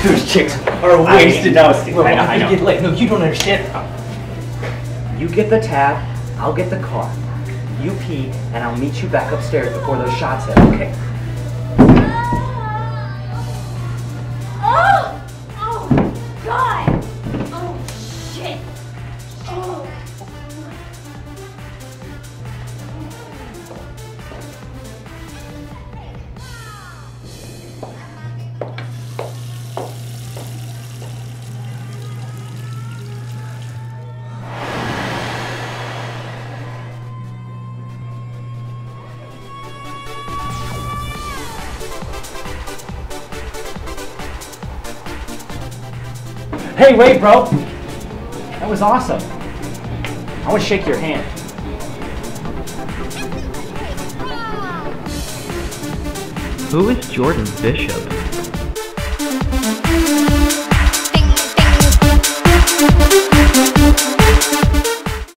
chicks are I wasted. know, Steve, I know, I know. Get laid. No, you don't understand. You get the tab, I'll get the car. You pee, and I'll meet you back upstairs before those shots hit, okay? Oh! oh Hey, wait, bro! That was awesome. I want to shake your hand. Who is Jordan Bishop?